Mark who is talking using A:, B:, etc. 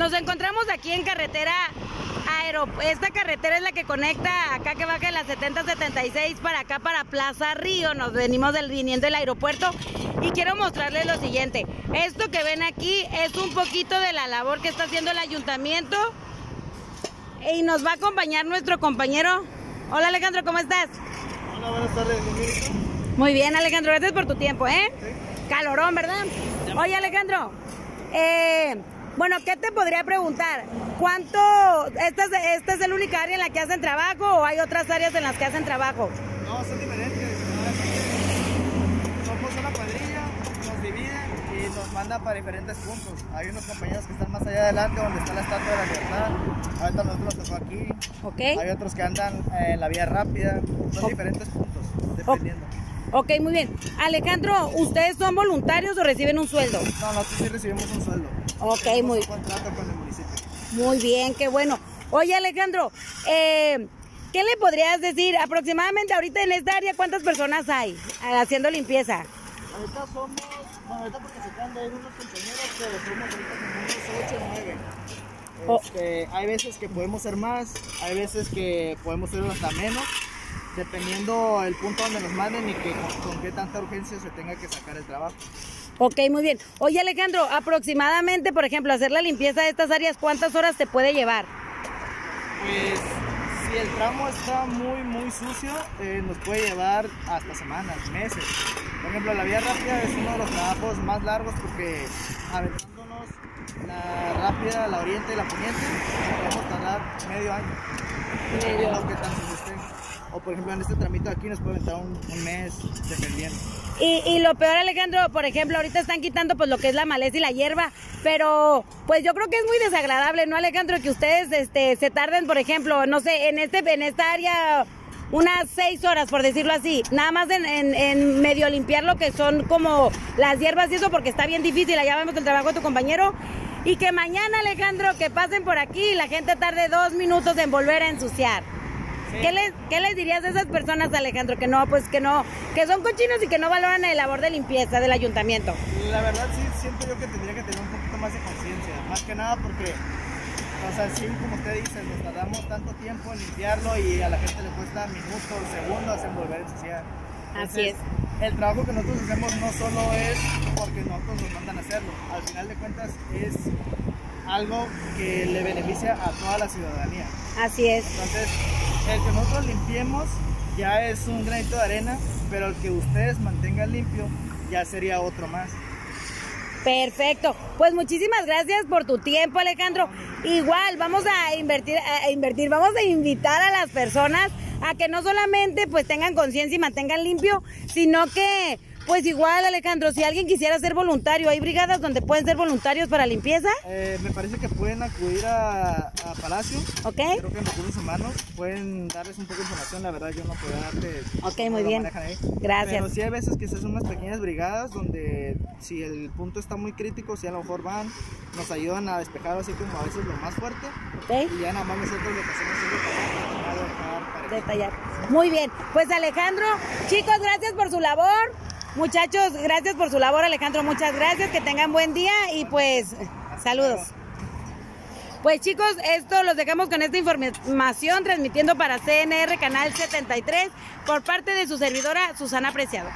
A: Nos encontramos aquí en carretera Aero. Esta carretera es la que conecta acá que baja en la 7076 para acá para Plaza Río. Nos venimos del viniendo del aeropuerto y quiero mostrarles lo siguiente. Esto que ven aquí es un poquito de la labor que está haciendo el ayuntamiento y nos va a acompañar nuestro compañero. Hola Alejandro, ¿cómo estás?
B: Hola, buenas tardes.
A: Muy bien Alejandro, gracias por tu tiempo, ¿eh? Calorón, ¿verdad? Oye Alejandro, eh, bueno, ¿qué te podría preguntar? ¿Cuánto, esta es, esta es la única área en la que hacen trabajo o hay otras áreas en las que hacen trabajo?
B: No, son diferentes. Somos una cuadrilla, nos dividen y nos mandan para diferentes puntos. Hay unos compañeros que están más allá adelante donde está la Estatua de la Libertad. Ahorita nosotros nos tocó aquí.
A: Ok.
B: Hay otros que andan en la vía rápida. Son diferentes puntos, dependiendo.
A: Ok, muy bien. Alejandro, ¿ustedes son voluntarios o reciben un sueldo?
B: No, nosotros sí recibimos un sueldo.
A: Ok,
B: Tenemos
A: muy-
B: contrato con el municipio.
A: Muy bien, qué bueno. Oye Alejandro, eh, ¿qué le podrías decir aproximadamente ahorita en esta área cuántas personas hay haciendo limpieza?
B: Ahorita somos, bueno, ahorita porque se acaban de ir unos compañeros, pero somos ahorita como unos 8 o 9.
A: Oh.
B: Este, hay veces que podemos ser más, hay veces que podemos ser hasta menos, dependiendo el punto donde nos manden y que con, con qué tanta urgencia se tenga que sacar el trabajo.
A: Ok, muy bien. Oye Alejandro, aproximadamente, por ejemplo, hacer la limpieza de estas áreas, ¿cuántas horas te puede llevar?
B: Pues si el tramo está muy muy sucio, eh, nos puede llevar hasta semanas, meses. Por ejemplo, la vía rápida es uno de los trabajos más largos porque aventándonos la rápida, la oriente y la poniente, podemos tardar medio año. Dependiendo qué tan sucio esté. O por ejemplo en este tramito aquí nos puede un, un mes dependiendo.
A: Y, y lo peor, Alejandro, por ejemplo, ahorita están quitando pues lo que es la maleza y la hierba, pero pues yo creo que es muy desagradable, ¿no, Alejandro? Que ustedes este, se tarden, por ejemplo, no sé, en este en esta área unas seis horas, por decirlo así, nada más en, en- en medio limpiar lo que son como las hierbas y eso, porque está bien difícil, allá vemos el trabajo de tu compañero. Y que mañana, Alejandro, que pasen por aquí y la gente tarde dos minutos en volver a ensuciar. ¿Qué les, ¿Qué les dirías a esas personas, Alejandro, que no, pues que no, que son cochinos y que no valoran el labor de limpieza del ayuntamiento?
B: La verdad sí siento yo que tendría que tener un poquito más de conciencia, más que nada porque, o sea, sí, como usted dice, nos tardamos tanto tiempo en limpiarlo y a la gente le cuesta minutos, segundos en volver a ensuciar.
A: Así es.
B: El trabajo que nosotros hacemos no solo es porque nosotros nos mandan a hacerlo, al final de cuentas es algo que le beneficia a toda la ciudadanía.
A: Así es.
B: Entonces, el que nosotros limpiemos ya es un granito de arena, pero el que ustedes mantengan limpio ya sería otro más.
A: Perfecto. Pues muchísimas gracias por tu tiempo, Alejandro. Igual vamos a invertir, a invertir, vamos a invitar a las personas a que no solamente pues tengan conciencia y mantengan limpio, sino que pues igual, Alejandro, si alguien quisiera ser voluntario, hay brigadas donde pueden ser voluntarios para limpieza,
B: Eh, me parece que pueden acudir a, a Palacio.
A: ¿ok?
B: Creo que en recursos humanos pueden darles un poco de información. La verdad, yo no puedo darte.
A: Ok, muy bien.
B: ahí.
A: Gracias.
B: Pero sí hay veces que se hacen unas pequeñas brigadas donde, si el punto está muy crítico, si a lo mejor van, nos ayudan a despejar así como a veces lo más fuerte.
A: ¿Ok?
B: Y ya nada más nosotros lo que hacemos es
A: detallar. Muy bien, pues Alejandro, chicos, gracias por su labor. Muchachos, gracias por su labor, Alejandro, muchas gracias, que tengan buen día y pues saludos. Pues chicos, esto los dejamos con esta información transmitiendo para CNR Canal 73 por parte de su servidora Susana Preciado.